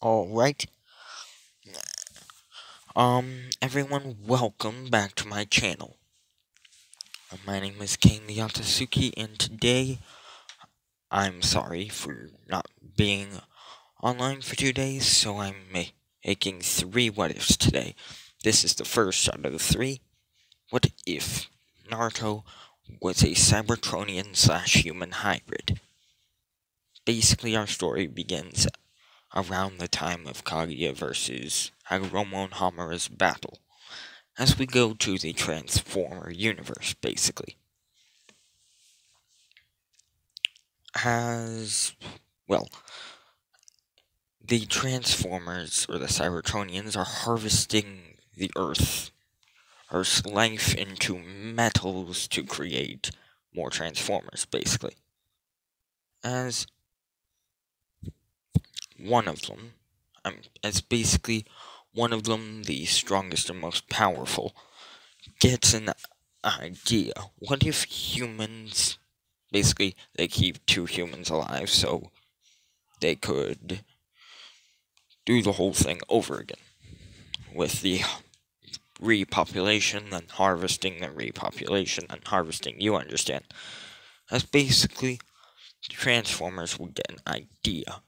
Alright. Um, everyone, welcome back to my channel. My name is Kane the Yatsuki, and today, I'm sorry for not being online for two days, so I'm making three what ifs today. This is the first out of the three. What if Naruto was a Cybertronian slash human hybrid? Basically, our story begins around the time of Kaguya versus Hagoromo Hamura's battle, as we go to the Transformer universe, basically. As, well, the Transformers, or the Cybertronians, are harvesting the Earth, Earth's life into metals to create more Transformers, basically. As one of them, um, as basically one of them, the strongest and most powerful, gets an idea. What if humans, basically, they keep two humans alive, so they could do the whole thing over again with the repopulation and harvesting and repopulation and harvesting, you understand. As basically, Transformers would get an idea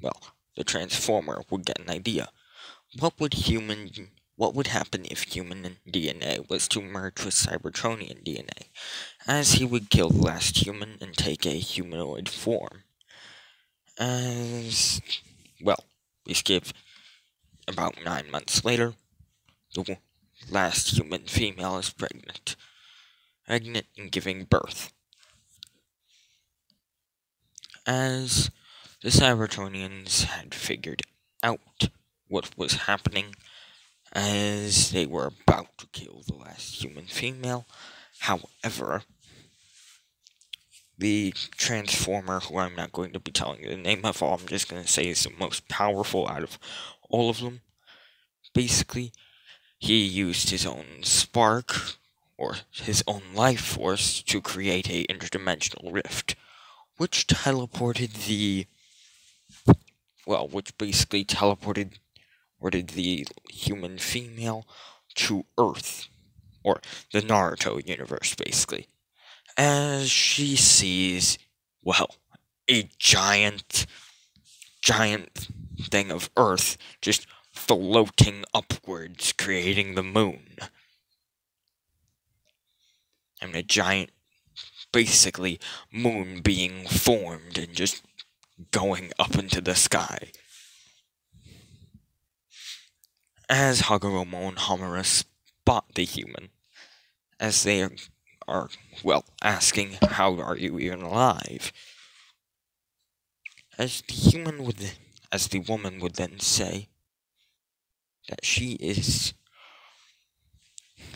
well, the Transformer would get an idea. What would human what would happen if human DNA was to merge with Cybertronian DNA, as he would kill the last human and take a humanoid form. As, well, we skip about nine months later, the last human female is pregnant. Pregnant and giving birth. As the Cybertronians had figured out what was happening as they were about to kill the last human female. However, the Transformer, who I'm not going to be telling you the name of, all I'm just going to say is the most powerful out of all of them. Basically, he used his own spark, or his own life force, to create a interdimensional rift, which teleported the well, which basically teleported did the human female to Earth, or the Naruto universe, basically, as she sees, well, a giant, giant thing of Earth just floating upwards, creating the moon. And a giant, basically, moon being formed and just going up into the sky. As Hagoromo and Hamura spot the human, as they are, well, asking, How are you even alive? As the human would, as the woman would then say, that she is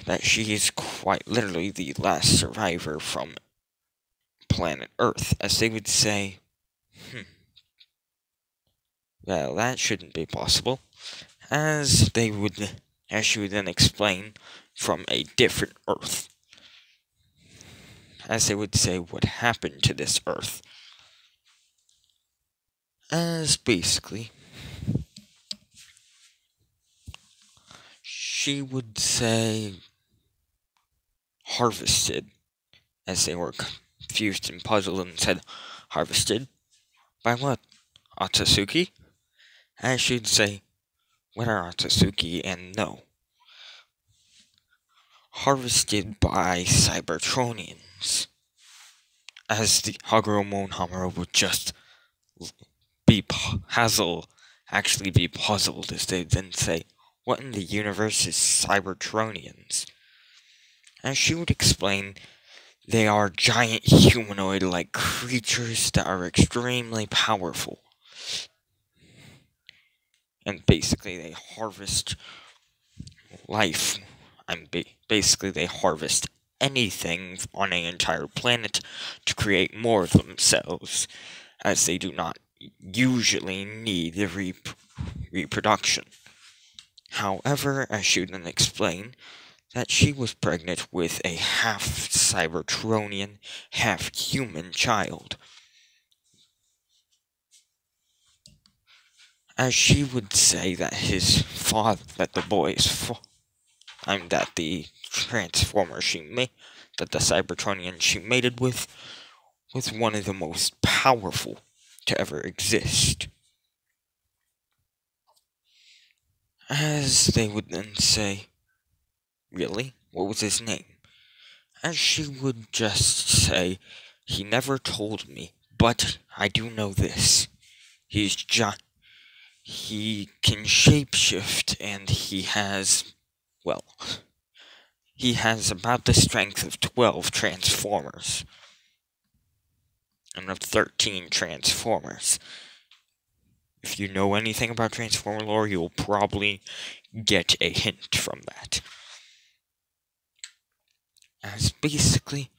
that she is quite literally the last survivor from planet Earth, as they would say, hmm, well, that shouldn't be possible, as they would, as she would then explain, from a different Earth. As they would say what happened to this Earth. As basically, she would say harvested, as they were confused and puzzled and said, harvested? By what? Otsutsuki? I should say, what are Otsutsuki and no. Harvested by Cybertronians. As the Hagoromo Hamura would just be puzzled, actually be puzzled as they then say, what in the universe is Cybertronians? And she would explain, they are giant humanoid-like creatures that are extremely powerful and basically they harvest life. And ba basically they harvest anything on an entire planet to create more of themselves, as they do not usually need the rep reproduction. However, as she then explained, that she was pregnant with a half Cybertronian, half human child. As she would say that his father, that the boy's, fa- I'm that the transformer she made, that the Cybertronian she mated with, was one of the most powerful to ever exist. As they would then say, Really? What was his name? As she would just say, He never told me, but I do know this. He's John. He can shapeshift, and he has, well, he has about the strength of 12 Transformers. And of 13 Transformers. If you know anything about Transformer lore, you'll probably get a hint from that. As basically,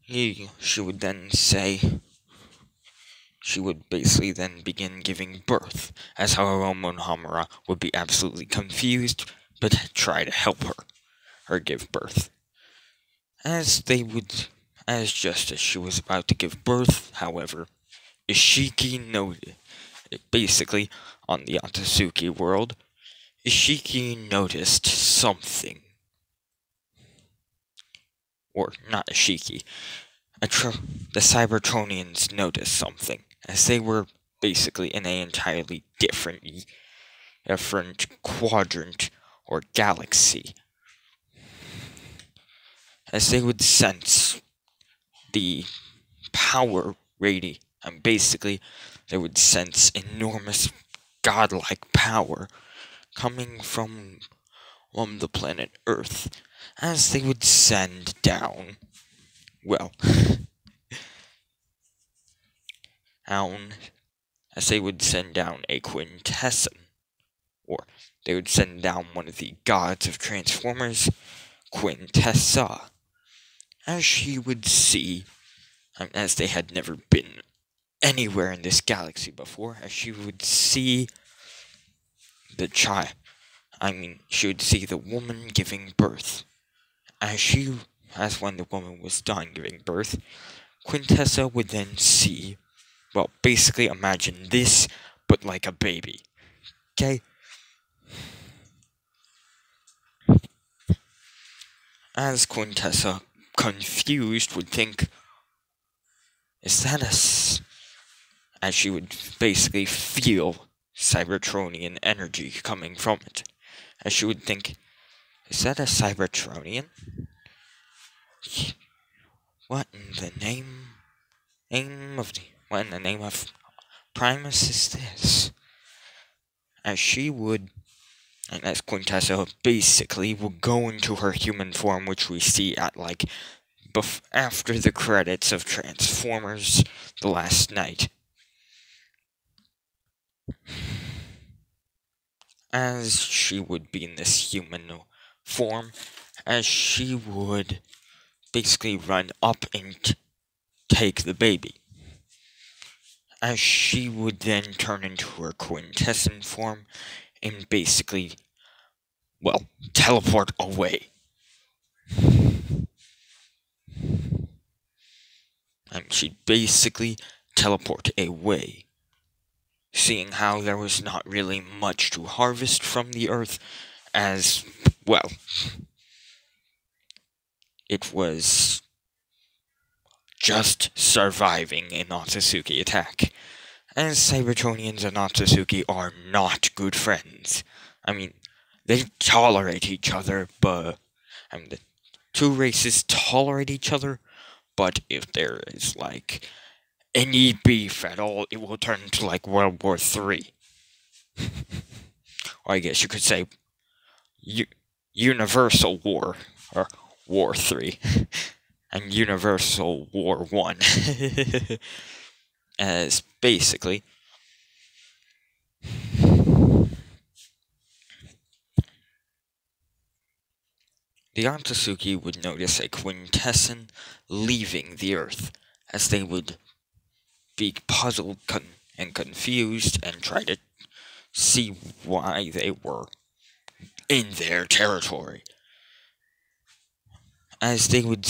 he, she would then say, she would basically then begin giving birth, as Hagoromo Hamura would be absolutely confused, but try to help her, her give birth. As they would, as just as she was about to give birth, however, Isshiki noted, basically, on the Otsutsuki world, Isshiki noticed something. Or, not Isshiki. the Cybertronians noticed something, as they were basically in an entirely different, different quadrant or galaxy. As they would sense the power radi and basically they would sense enormous godlike power coming from on the planet Earth as they would send down well down as they would send down a quintesson or they would send down one of the gods of Transformers, Quintessa, as she would see, um, as they had never been anywhere in this galaxy before, as she would see the child. I mean, she would see the woman giving birth. As she, as when the woman was done giving birth, Quintessa would then see, well, basically imagine this, but like a baby. Okay? As Quintessa, confused, would think, is that a as she would basically feel Cybertronian energy coming from it. As she would think, is that a Cybertronian? What in the name name of the what in the name of Primus is this? As she would and as Quintessa basically will go into her human form, which we see at like bef- after the credits of Transformers: The Last Knight. as she would be in this human form, as she would basically run up and take the baby. As she would then turn into her quintessence form and basically, well, teleport away. And she'd basically teleport away seeing how there was not really much to harvest from the earth, as well. It was just surviving an Otsutsuki attack. And Cybertronians and Otsutsuki are not good friends. I mean, they tolerate each other, but. I mean, the two races tolerate each other, but if there is, like, any beef at all, it will turn into like World War Three. or I guess you could say U- Universal War or War Three and Universal War One. As basically the Otsutsuki would notice a quintesson leaving the Earth as they would be puzzled con- and confused and try to see why they were in their territory. As they would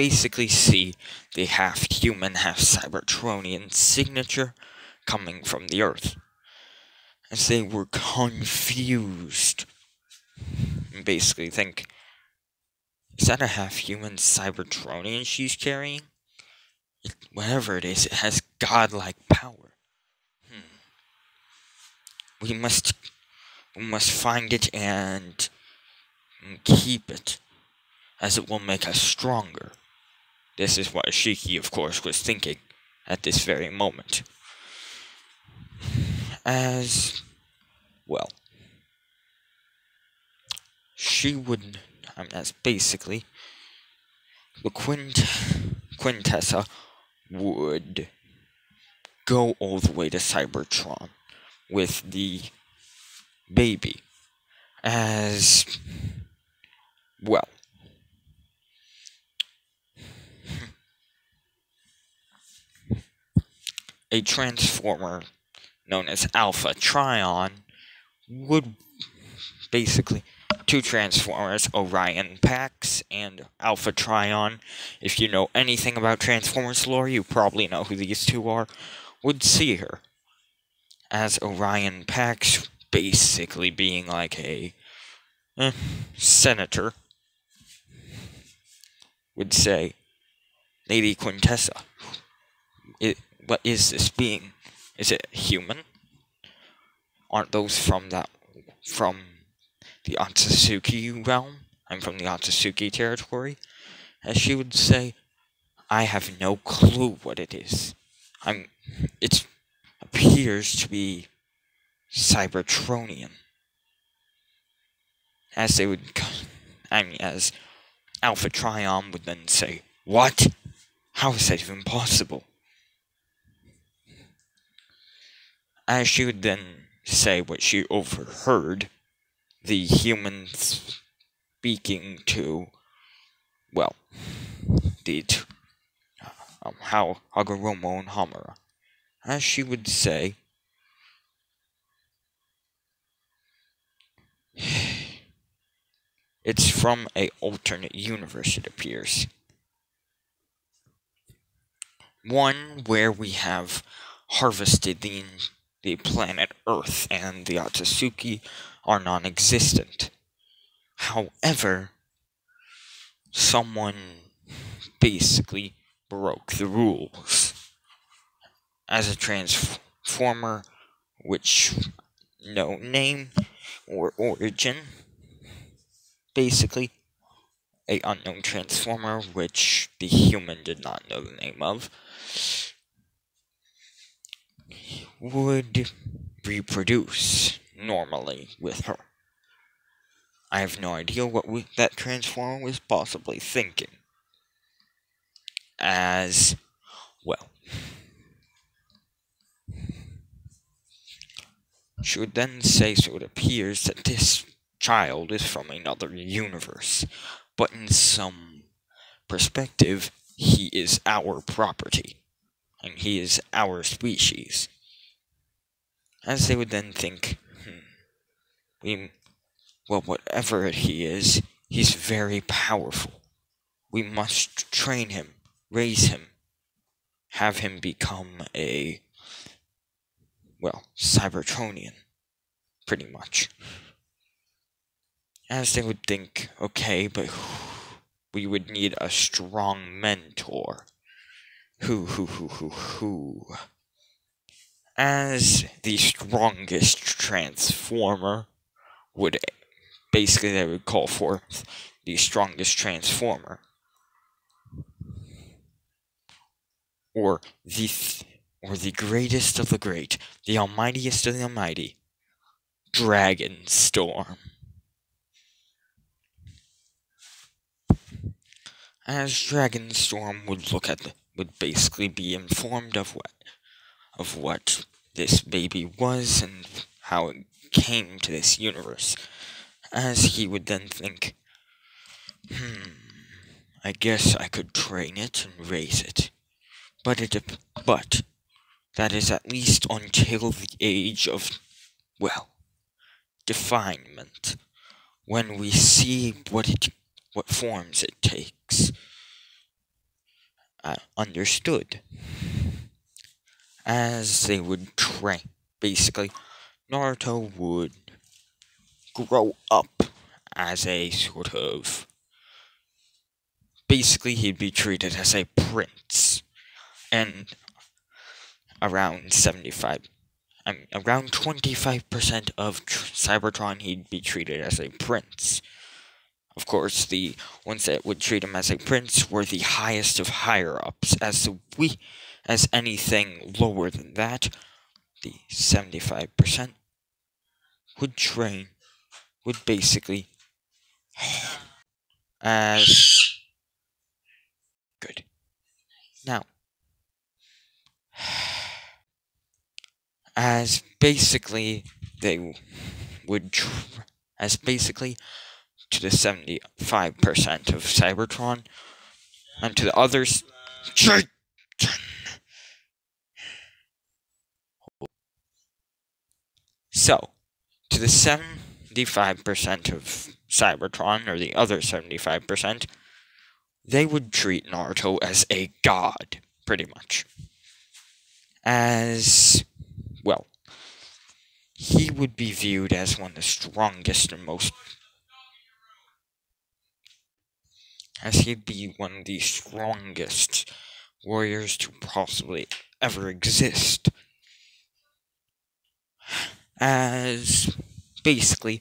basically see the half human, half Cybertronian signature coming from the Earth. As they were confused. And basically think, is that a half human Cybertronian she's carrying? It, whatever it is, it has godlike power. Hmm. We must we must find it and keep it, as it will make us stronger. This is what Ashiki, of course, was thinking at this very moment. As well, she would, I mean, as basically, the Quint Quintessa would go all the way to Cybertron with the baby as well. A transformer known as Alpha Trion would basically two transformers, Orion Pax and Alpha Trion. If you know anything about Transformers lore, you probably know who these two are, would see her. As Orion Pax basically being like a eh, senator would say, Lady Quintessa, it, what is this being? Is it human? Aren't those from that from the Otsutsuki realm? I'm from the Otsutsuki territory. As she would say, I have no clue what it is. I'm it appears to be Cybertronian. As they would, I mean, as Alpha Trion would then say, What? How is that even possible? As she would then say what she overheard, the humans speaking to, well, the, um, how Hagoromo and Hamura. As she would say, It's from a alternate universe, it appears. One where we have harvested the, the planet Earth and the Otsutsuki are non-existent. However, someone basically broke the rules. As a transformer, which no name or origin, basically a unknown transformer which the human did not know the name of would reproduce normally with her. I have no idea what we, that transformer was possibly thinking. As well. She would then say, so it appears that this child is from another universe, but in some perspective, he is our property, and he is our species. As they would then think, hmm, we, well, whatever he is, he's very powerful. We must train him, raise him, have him become a, well, Cybertronian, pretty much as they would think, okay, but we would need a strong mentor. Who, who, who, who, who? As the strongest transformer would basically they would call for the strongest transformer. Or the th or the greatest of the great, the almightiest of the almighty, Dragon Storm. as Dragon Storm would look at the, would basically be informed of what of what this baby was and how it came to this universe, as he would then think, hmm, I guess I could train it and raise it, but it but that is at least until the age of, well, definement, when we see what it what forms it takes. Uh, understood. As they would train, basically, Naruto would grow up as a sort of. Basically, he'd be treated as a prince. And around 75 I mean, around 25% of Cybertron, he'd be treated as a prince. Of course, the ones that would treat him as a prince were the highest of higher ups. As we, as anything lower than that, the 75% would train, would basically, as good. Now, as basically they would, as basically to the 75% of Cybertron, and to the others, So, to the 75% of Cybertron, or the other 75%, they would treat Naruto as a god, pretty much. As, well, he would be viewed as one of the strongest and most as he'd be one of the strongest warriors to possibly ever exist. As basically,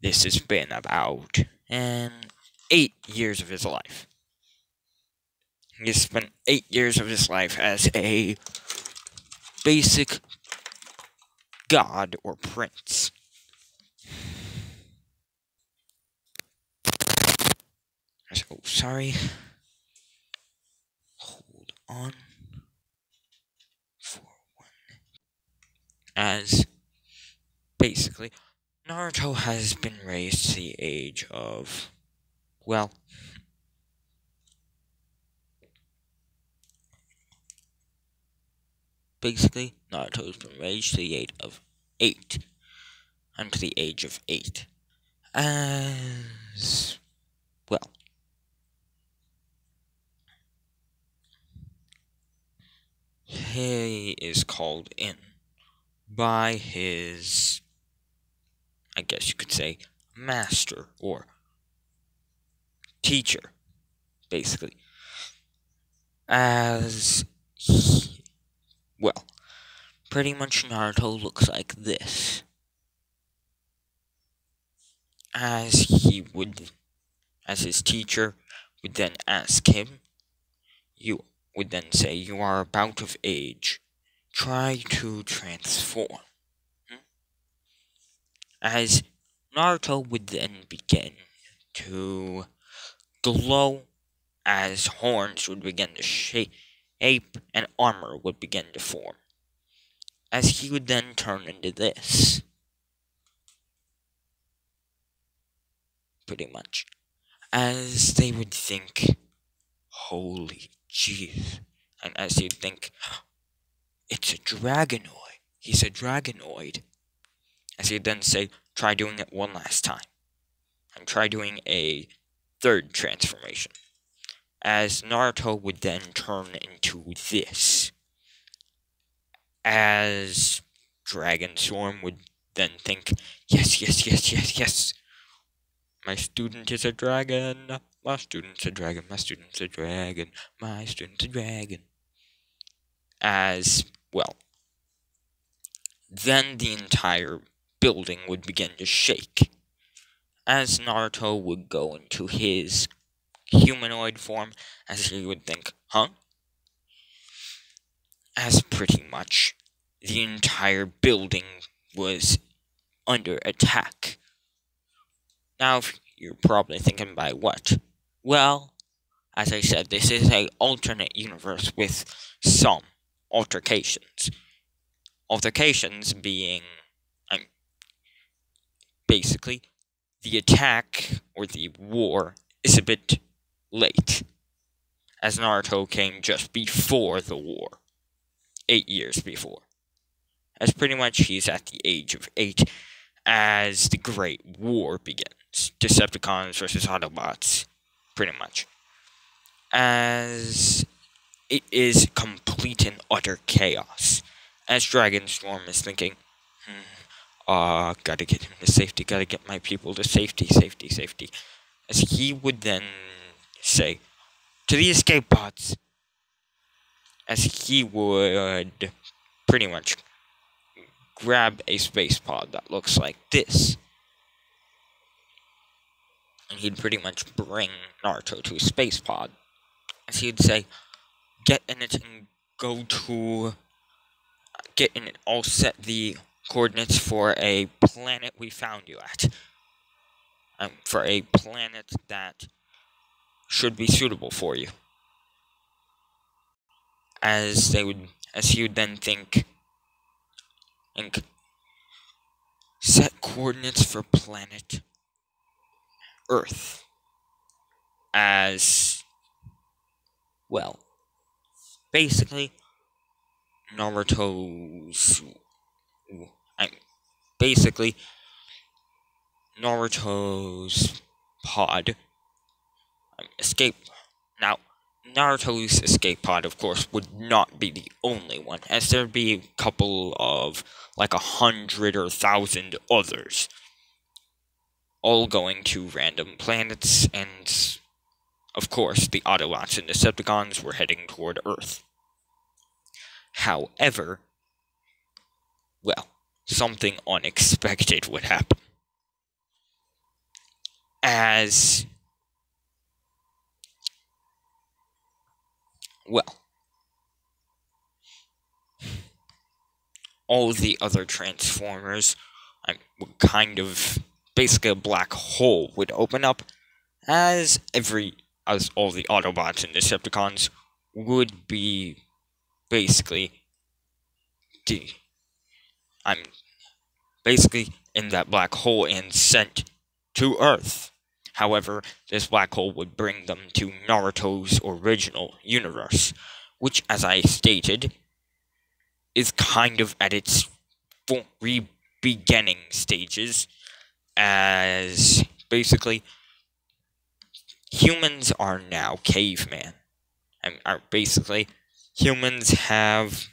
this has been about um, eight years of his life. He spent eight years of his life as a basic god or prince. Oh, sorry. Hold on. For one. As basically, Naruto has been raised to the age of, well, basically, Naruto's been raised to the age of eight. I'm to the age of eight. As well. He is called in by his, I guess you could say, master or teacher, basically. As he, well, pretty much Naruto looks like this. As he would, as his teacher would then ask him, You would then say, You are about of age. Try to transform. Hmm? As Naruto would then begin to glow as horns would begin to shape ape and armor would begin to form. As he would then turn into this. Pretty much. As they would think, holy Jeez. And as you'd think, it's a dragonoid. He's a dragonoid. As he'd then say, try doing it one last time. And try doing a third transformation. As Naruto would then turn into this. As Dragon Storm would then think, yes, yes, yes, yes, yes. My student is a dragon. My student's a dragon, my student's a dragon, my student's a dragon. As well. Then the entire building would begin to shake. As Naruto would go into his humanoid form, as he would think, huh? As pretty much the entire building was under attack. Now, you're probably thinking by what? Well, as I said, this is a alternate universe with some altercations. Altercations being, I'm basically the attack or the war is a bit late, as Naruto came just before the war, eight years before. As pretty much he's at the age of eight as the Great War begins. Decepticons versus Autobots pretty much. As it is complete and utter chaos. As Dragonstorm is thinking, hmm, uh, gotta get him to safety, gotta get my people to safety, safety, safety. As he would then say, to the escape pods. As he would pretty much grab a space pod that looks like this. And he'd pretty much bring Naruto to a space pod. As he'd say, get in it and go to. Get in it. I'll set the coordinates for a planet we found you at. Um, for a planet that should be suitable for you. As they would, as he would then think, and set coordinates for planet Earth as well. Basically, Naruto's. Basically Naruto's pod um, escape. Now, Naruto's escape pod, of course, would not be the only one, as there'd be a couple of like a hundred or thousand others, all going to random planets, and of course, the Autobots and Decepticons were heading toward Earth. However, well, something unexpected would happen. As well, all the other Transformers, I would kind of basically a black hole would open up, as every as all the Autobots and Decepticons would be basically I'm basically in that black hole and sent to Earth. However, this black hole would bring them to Naruto's original universe, which, as I stated, is kind of at its re-beginning stages, as basically humans are now caveman. And are basically humans have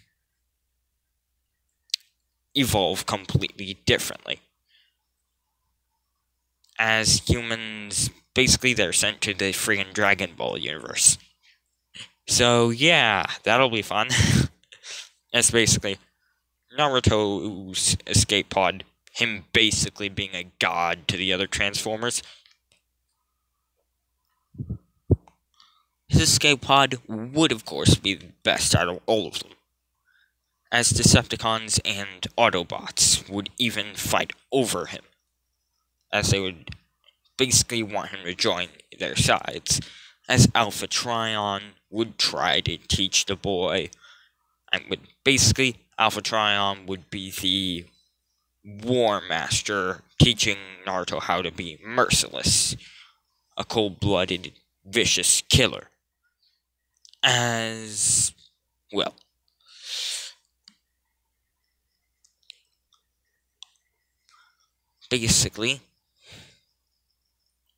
evolved completely differently as humans, basically they're sent to the freaking Dragon Ball universe. So yeah, that'll be fun. That's basically Naruto's escape pod, him basically being a god to the other Transformers. His escape pod would, of course, be the best out of all of them, as Decepticons and Autobots would even fight over him as they would basically want him to join their sides, as Alpha Trion would try to teach the boy, and would basically Alpha Trion would be the War Master teaching Naruto how to be merciless, a cold-blooded, vicious killer. As well, basically,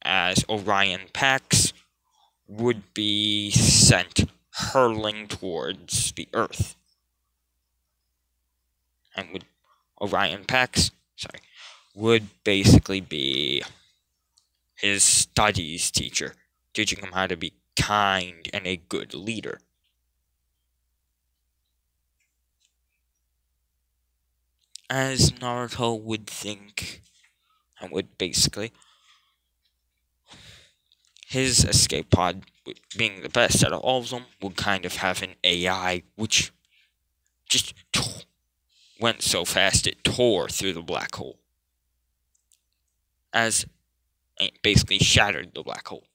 as Orion Pax would be sent hurling towards the Earth. And would Orion Pax, sorry, would basically be his studies teacher, teaching him how to be kind and a good leader. As Naruto would think, and would basically his escape pod, being the best out of all of them, would kind of have an AI which just went so fast it tore through the black hole. As it basically shattered the black hole.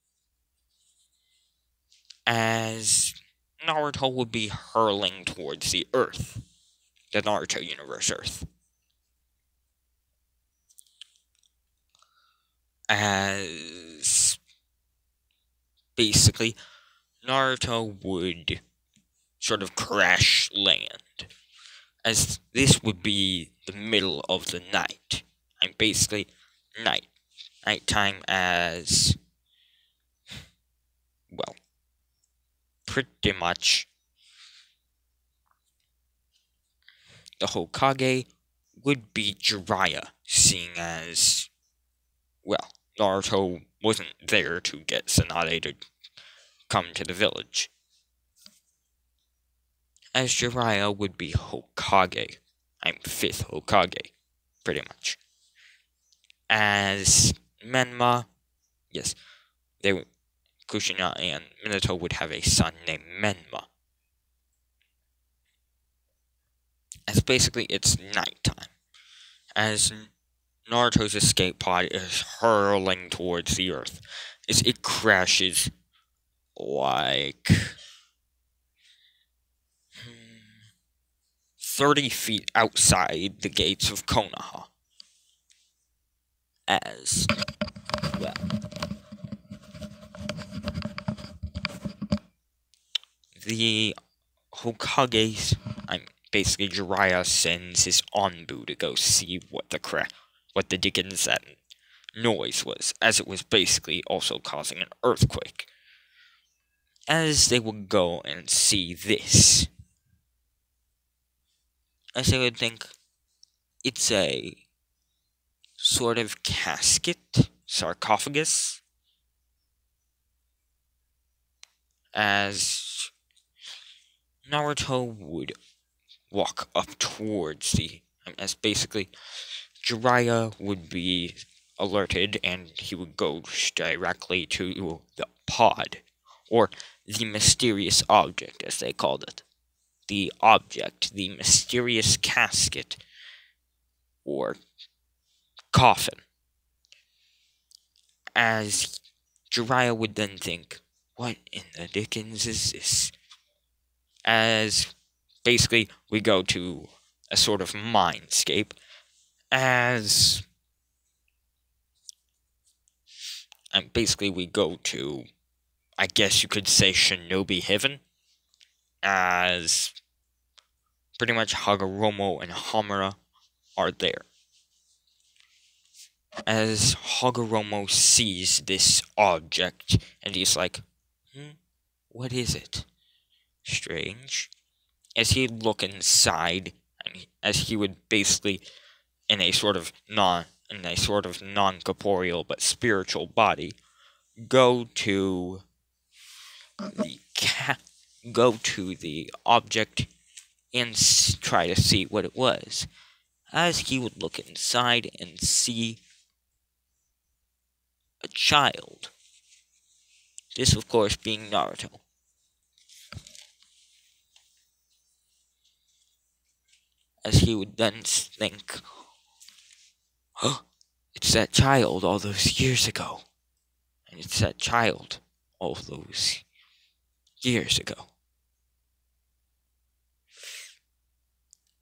As Naruto would be hurling towards the Earth, the Naruto universe Earth. As basically, Naruto would sort of crash land, as this would be the middle of the night. And basically, night. Nighttime as. Well, pretty much the Hokage would be Jiraiya, seeing as, well, Naruto wasn't there to get Tsunade to come to the village. As Jiraiya would be Hokage. I'm fifth Hokage, pretty much. As Menma, yes, they would, Kushina and Minato would have a son named Menma. As basically it's nighttime. As Naruto's escape pod is hurling towards the earth. As it crashes like 30 feet outside the gates of Konoha. As well. The Hokage's, I'm basically Jiraiya sends his Anbu to go see what the cra what the dickens that noise was, as it was basically also causing an earthquake. As they would go and see this, I would think, it's a sort of casket, sarcophagus, as Naruto would walk up towards the, um, as basically Jiraiya would be alerted and he would go directly to the pod, or the mysterious object, as they called it. The object, the mysterious casket, or coffin. As Jiraiya would then think, what in the dickens is this? As basically we go to a sort of mindscape as and basically we go to I guess you could say Shinobi Heaven as pretty much Hagoromo and Hamura are there. As Hagoromo sees this object and he's like, hmm, what is it? Strange. As he look inside, and as he would basically in a sort of non in a sort of non corporeal but spiritual body, go to the ca- go to the object and try to see what it was. As he would look inside and see a child. This, of course, being Naruto. As he would then think, oh, it's that child all those years ago. And it's that child all those years ago.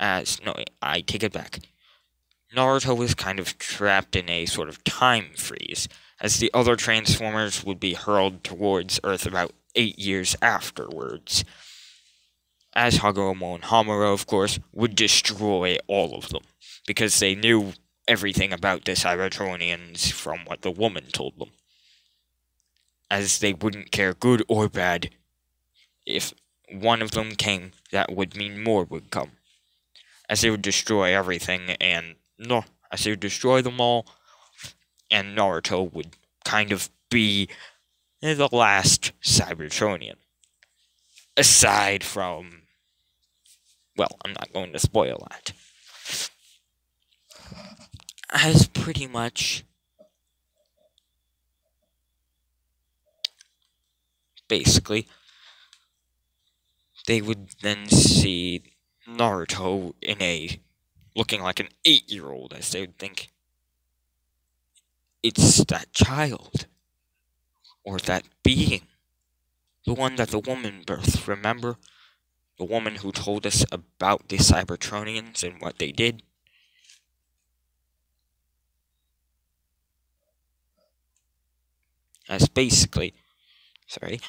Uh, as, no, I take it back. Naruto was kind of trapped in a sort of time freeze, as the other Transformers would be hurled towards Earth about eight years afterwards. As Hagoromo and Hamura, of course, would destroy all of them, because they knew everything about the Cybertronians from what the woman told them. As they wouldn't care good or bad. If one of them came, that would mean more would come. As they would destroy everything, and no, as they would destroy them all, and Naruto would kind of be the last Cybertronian. Aside from. Well, I'm not going to spoil that as pretty much basically they would then see Naruto in a looking like an eight year old as they would think it's that child or that being the one that the woman birthed remember? The woman who told us about the cybertronians and what they did? As basically, sorry,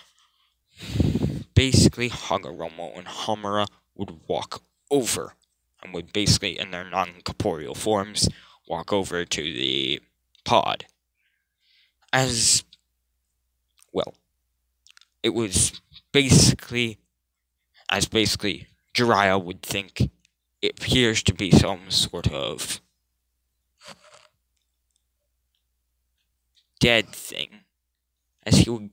basically Hagoromo and Hamura would walk over. And would basically, in their non-corporeal forms, walk over to the pod. As, well, it was basically, as basically Jiraiya would think it appears to be some sort of dead thing, as he would,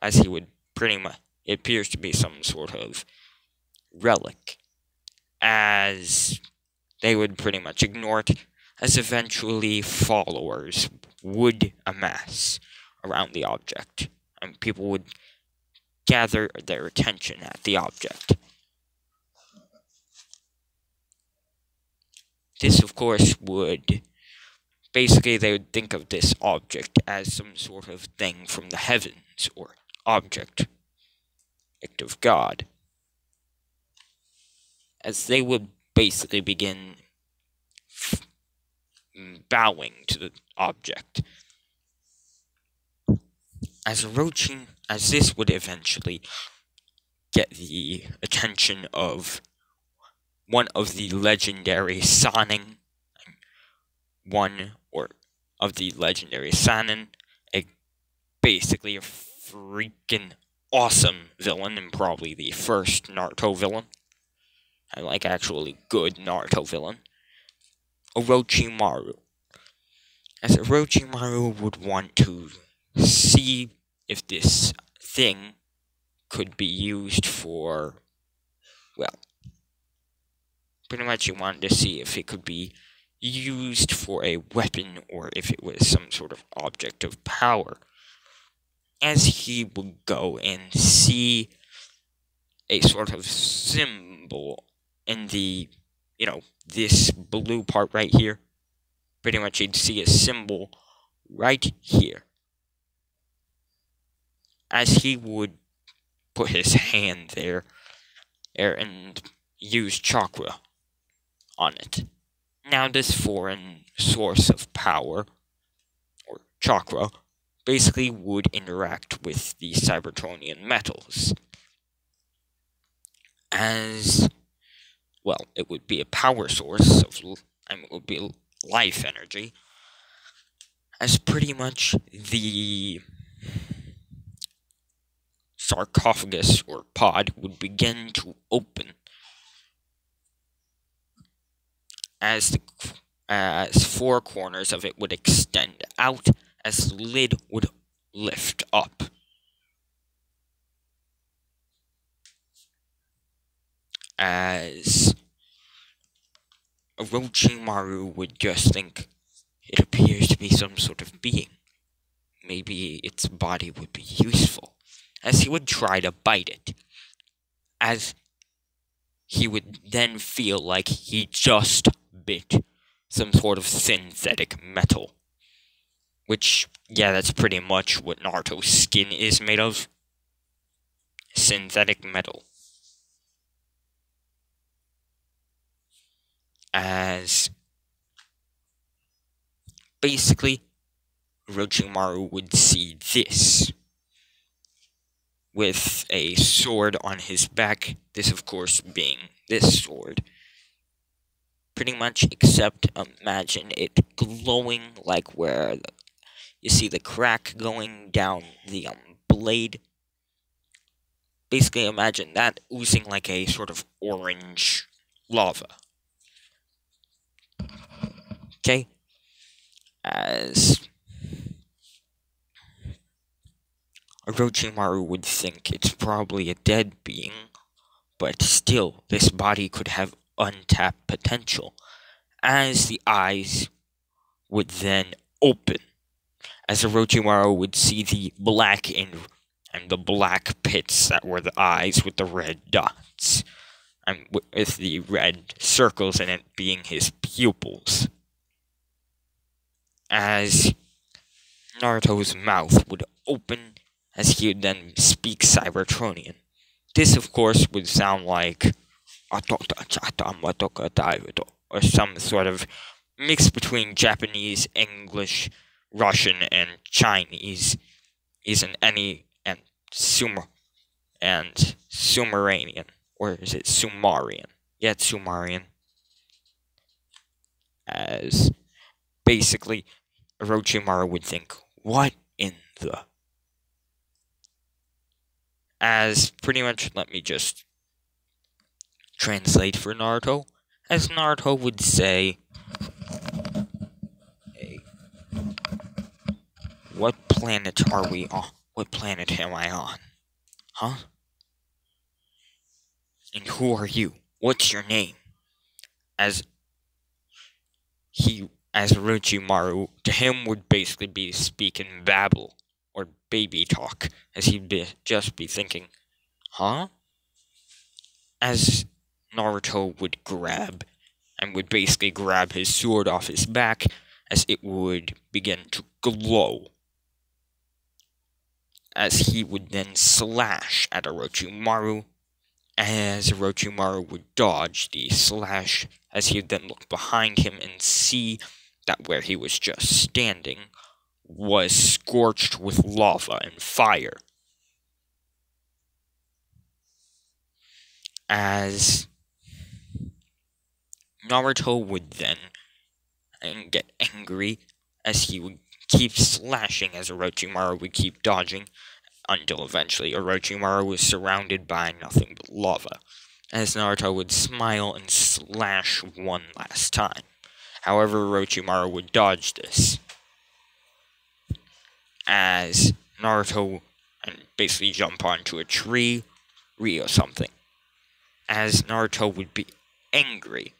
as he would pretty much, it appears to be some sort of relic, as they would pretty much ignore it, as eventually followers would amass around the object, and people would gather their attention at the object. This, of course, would basically they would think of this object as some sort of thing from the heavens or object of God. As they would basically begin bowing to the object. As Orochi, as this would eventually get the attention of one of the legendary Sannin, one or of the legendary Sannin, a basically a freaking awesome villain and probably the first Naruto villain. I like actually good Naruto villain. Orochimaru. As Orochimaru would want to see if this thing could be used for, well, pretty much he wanted to see if it could be used for a weapon or if it was some sort of object of power. As he would go and see a sort of symbol in the, you know, this blue part right here, pretty much you'd see a symbol right here. As he would put his hand there, and use chakra on it. Now, this foreign source of power, or chakra, basically would interact with the Cybertronian metals. As, well, it would be a power source of, I mean, it would be life energy, as pretty much the sarcophagus or pod would begin to open as the as four corners of it would extend out as the lid would lift up. As Orochimaru would just think, it appears to be some sort of being. Maybe its body would be useful. As he would try to bite it. As he would then feel like he just bit some sort of synthetic metal. Which, yeah, that's pretty much what Naruto's skin is made of. Synthetic metal. As basically, Orochimaru would see this with a sword on his back. This, of course, being this sword pretty much, except imagine it glowing like where the, you see the crack going down the um, blade. Basically, imagine that oozing like a sort of orange lava. Okay? As Orochimaru would think it's probably a dead being, but still, this body could have untapped potential as the eyes would then open as Orochimaru would see the black and, and the black pits that were the eyes with the red dots and with the red circles in it being his pupils as Naruto's mouth would open as he would then speak Cybertronian. This, of course, would sound like or some sort of mix between Japanese, English, Russian, and Chinese. Isn't any and Sumer and Sumerian or is it Sumerian? Yeah, Sumerian. As basically, Orochimaru would think, what in the? As pretty much, let me just translate for Naruto as Naruto would say, hey, what planet are we on? What planet am I on? Huh? And who are you? What's your name? As he, as Orochimaru, to him would basically be speaking babble or baby talk, as he'd be, just be thinking, huh? As Naruto would grab and would basically grab his sword off his back as it would begin to glow. As he would then slash at Orochimaru, as Orochimaru would dodge the slash, as he would then look behind him and see that where he was just standing was scorched with lava and fire. As Naruto would then and get angry as he would keep slashing as Orochimaru would keep dodging until eventually Orochimaru was surrounded by nothing but lava, as Naruto would smile and slash one last time. However, Orochimaru would dodge this, as Naruto and basically jump onto a tree, or something, as Naruto would be angry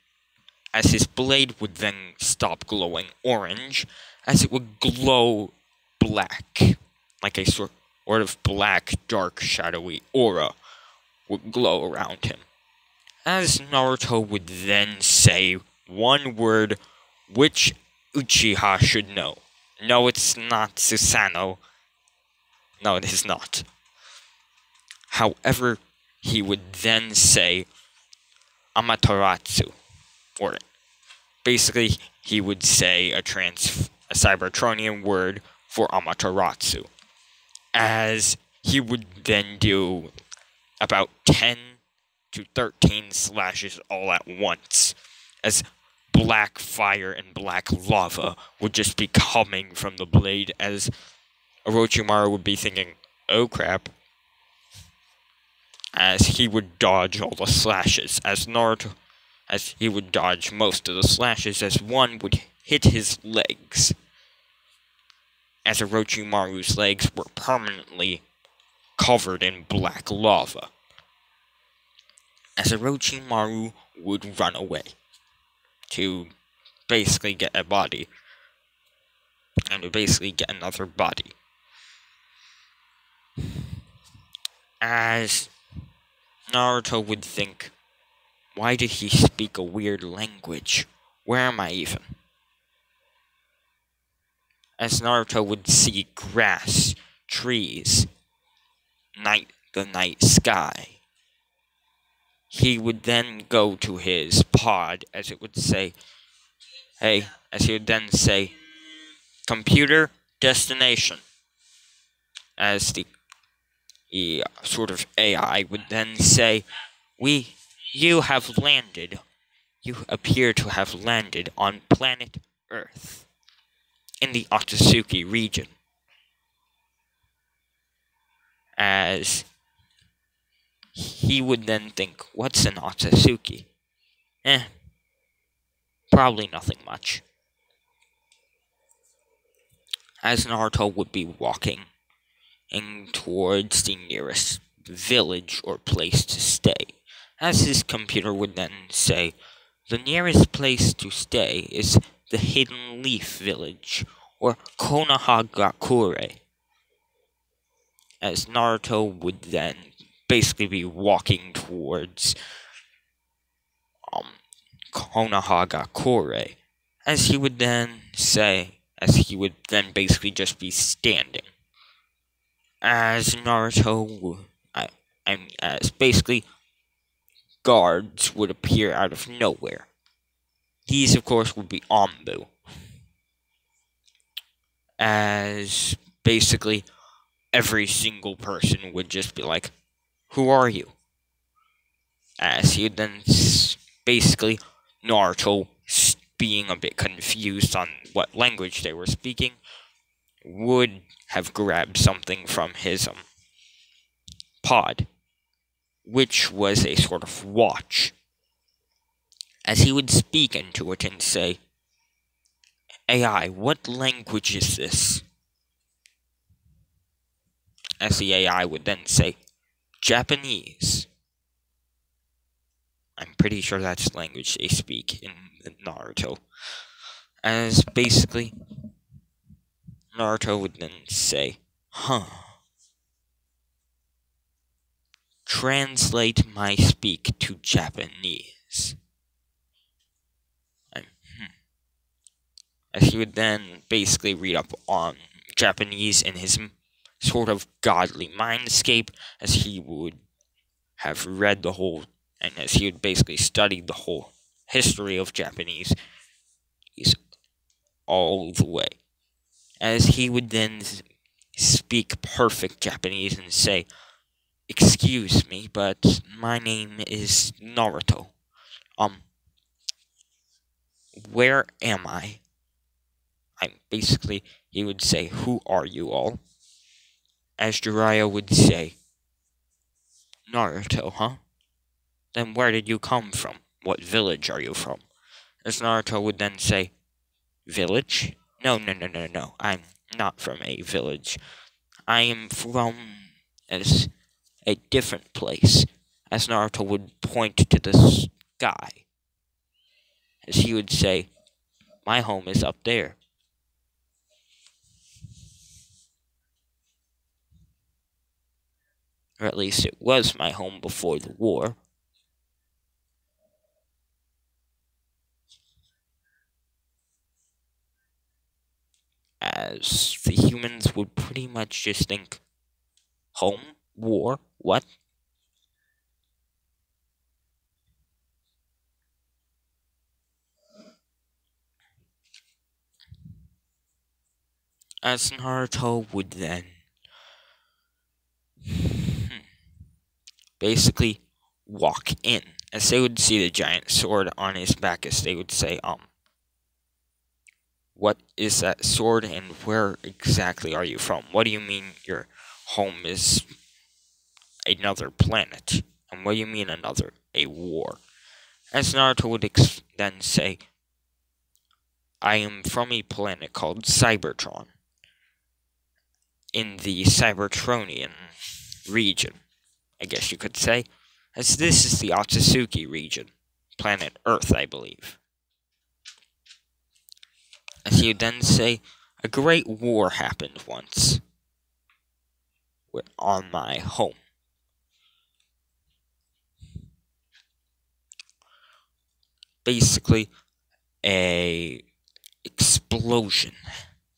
as his blade would then stop glowing orange, as it would glow black, like a sort of black, dark, shadowy aura would glow around him. As Naruto would then say one word which Uchiha should know. No, it's not Susanoo. No, it is not. However, he would then say Amaterasu or basically he would say a trans a Cybertronian word for Amaterasu, as he would then do about 10 to 13 slashes all at once, as black fire and black lava would just be coming from the blade, as Orochimaru would be thinking, oh crap, as he would dodge all the slashes, as Naruto as he would dodge most of the slashes as one would hit his legs. As Orochimaru's legs were permanently covered in black lava. As Orochimaru would run away to basically get a body and to basically get another body. As Naruto would think why did he speak a weird language? Where am I even? As Naruto would see grass, trees, night, the night sky. He would then go to his pod, as it would say, hey, as he would then say, computer destination. As the, the uh, sort of AI would then say, we you have landed. You appear to have landed on planet Earth in the Otsutsuki region. As he would then think, what's an Otsutsuki? Eh, probably nothing much. As Naruto would be walking in towards the nearest village or place to stay, as his computer would then say, the nearest place to stay is the Hidden Leaf Village, or Konohagakure. As Naruto would then basically be walking towards um, Konohagakure, as he would then say, as he would then basically just be standing. As Naruto, I, I mean, as basically guards would appear out of nowhere. These, of course, would be Anbu. As basically every single person would just be like, Who are you? As he would then basically, Naruto, being a bit confused on what language they were speaking, would have grabbed something from his um, pod which was a sort of watch. as he would speak into it and say, AI, what language is this? As the AI would then say, Japanese. I'm pretty sure that's the language they speak in Naruto. As basically, Naruto would then say, Huh. Translate my speak to Japanese. And, hmm. As he would then basically read up on Japanese in his sort of godly mindscape, as he would have read the whole, and as he would basically studied the whole history of Japanese, he's all the way. As he would then speak perfect Japanese and say, Excuse me, but my name is Naruto. Um, where am I? I'm basically, he would say, Who are you all? As Jiraiya would say, Naruto, huh? Then where did you come from? What village are you from? As Naruto would then say, Village? No, no, no, no, no. I'm not from a village. I am from as a different place. As Naruto would point to the sky. As he would say, My home is up there. Or at least it was my home before the war. as the humans would pretty much just think home, war, what? As Naruto would then basically walk in, as they would see the giant sword on his back, as they would say, um, what is that sword and where exactly are you from? What do you mean your home is another planet? And what do you mean another? A war. As Naruto would then say, I am from a planet called Cybertron in the Cybertronian region, I guess you could say, as this is the Otsutsuki region, planet Earth, I believe. As you'd then say, a great war happened once on my home. Basically, a explosion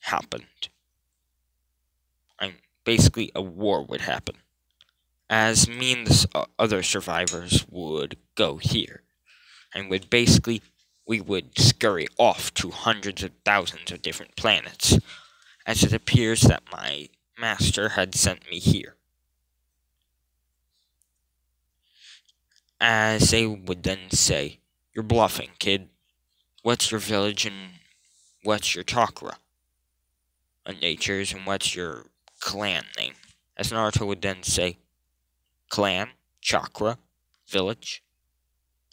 happened. And basically, a war would happen. As me and the other survivors would go here. And would basically we would scurry off to hundreds of thousands of different planets, as it appears that my master had sent me here. As they would then say, You're bluffing, kid. What's your village and what's your chakra? And nature's and what's your clan name? As Naruto would then say, Clan, chakra, village,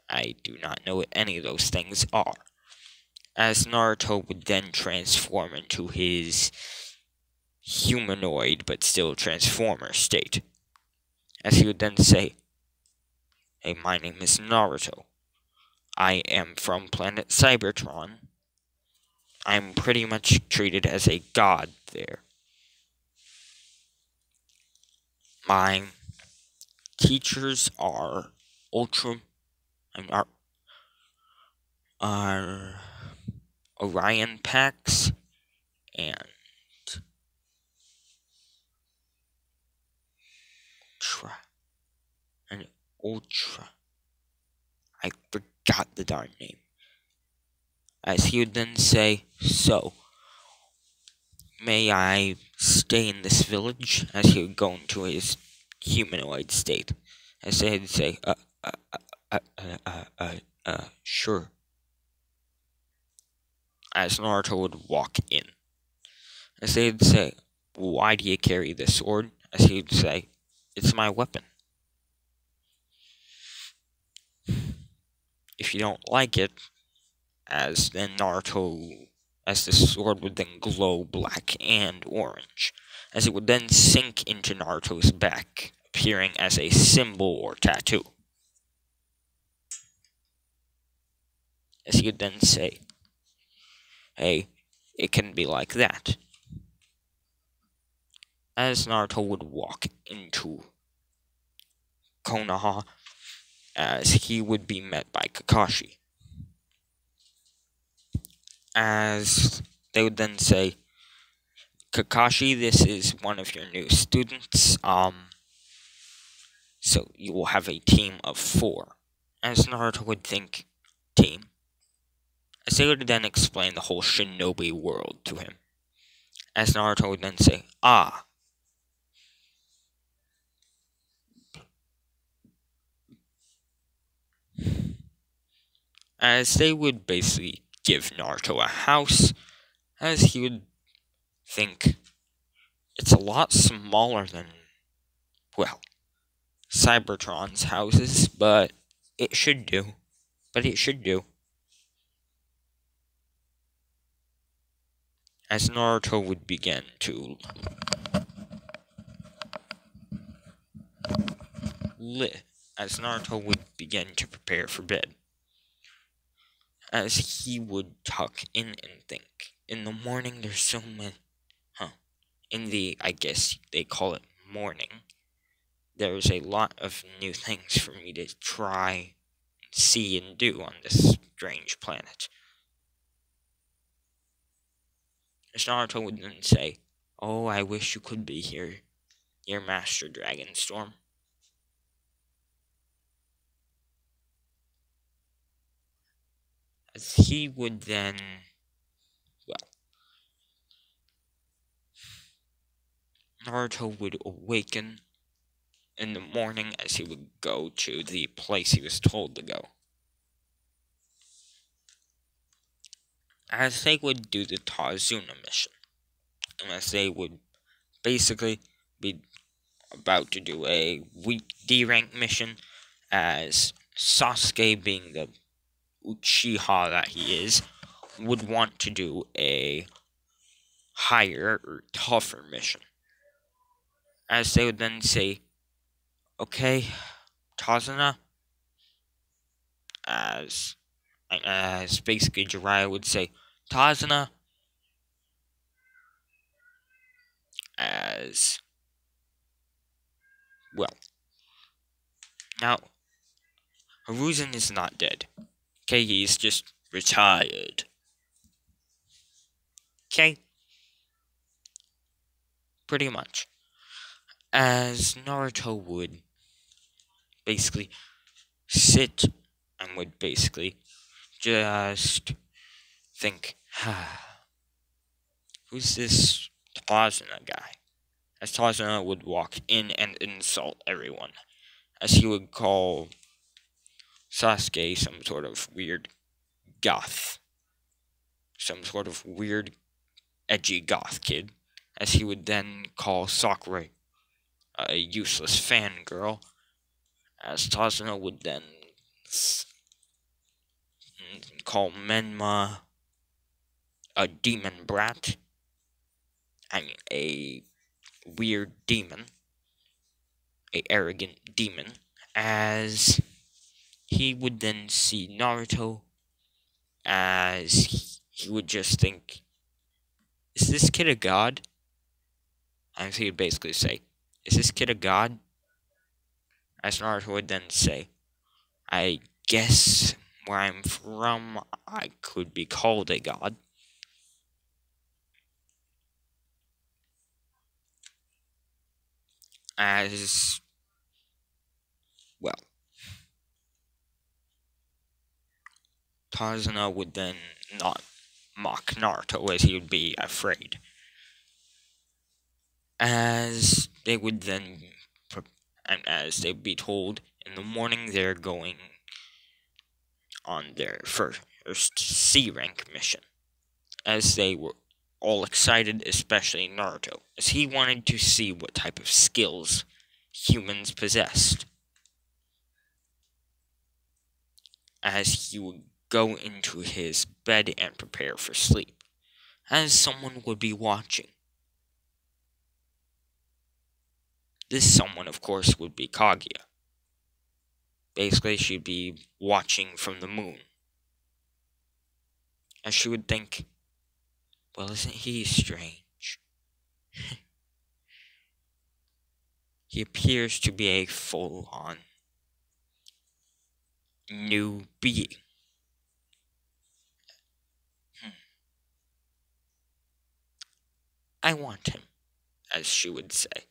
I do not know what any of those things are. As Naruto would then transform into his humanoid but still transformer state. As he would then say, Hey, my name is Naruto. I am from planet Cybertron. I'm pretty much treated as a god there. My teachers are Ultra I'm not are Orion Pax and Ultra and Ultra. I forgot the darn name. As he would then say, so may I stay in this village? As he would go into his humanoid state. As they would say, uh, uh uh, uh, uh, uh, uh, sure. As Naruto would walk in. As they'd say, Why do you carry this sword? As he'd say, It's my weapon. if you don't like it, as then Naruto, as the sword would then glow black and orange, as it would then sink into Naruto's back, appearing as a symbol or tattoo. As he would then say, Hey, it can be like that. As Naruto would walk into Konoha, as he would be met by Kakashi. As they would then say, Kakashi, this is one of your new students. Um, so you will have a team of four. As Naruto would think, team. As they would then explain the whole shinobi world to him. As Naruto would then say, ah. As they would basically give Naruto a house, as he would think it's a lot smaller than, well, Cybertron's houses, but it should do. But it should do. As Naruto would begin to lit as Naruto would begin to prepare for bed. As he would tuck in and think. In the morning there's so many. In the I guess they call it morning there's a lot of new things for me to try, see, and do on this strange planet. Naruto would then say, Oh, I wish you could be here, dear Master Dragonstorm. As he would then, Naruto would awaken in the morning as he would go to the place he was told to go. As they would do the Tazuna mission, and as they would basically be about to do a weak D rank mission, as Sasuke, being the Uchiha that he is, would want to do a higher or tougher mission. As they would then say, Okay, Tazuna, as as basically Jiraiya would say, Tazuna, as well. Now, Hiruzen is not dead. Okay, he's just retired. Okay? Pretty much. As Naruto would basically sit and would basically just think, ah, who's this Tazuna guy? As Tazuna would walk in and insult everyone, as he would call Sasuke some sort of weird goth, some sort of weird edgy goth kid, as he would then call Sakura a useless fangirl, as Tazuna would then call Menma a demon brat. I mean, a weird demon. A arrogant demon. As he would then see Naruto as he would just think, is this kid a god? And he would basically say, is this kid a god? As Naruto would then say, I guess where I'm from, I could be called a god. As well, Tazuna would then not mock Naruto as he would be afraid. As they would then and as they'd be told in the morning they're going on their first C rank mission. As they were all excited, especially Naruto, as he wanted to see what type of skills humans possessed. as he would go into his bed and prepare for sleep, as someone would be watching. This someone, of course, would be Kaguya. Basically, she'd be watching from the moon. And she would think, well, isn't he strange? he appears to be a full on new being. Hmm. I want him, as she would say.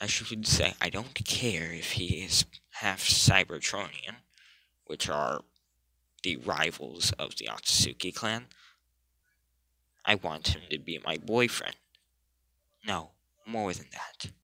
As should say, I don't care if he is half Cybertronian, which are the rivals of the Otsutsuki clan. I want him to be my boyfriend. No, more than that.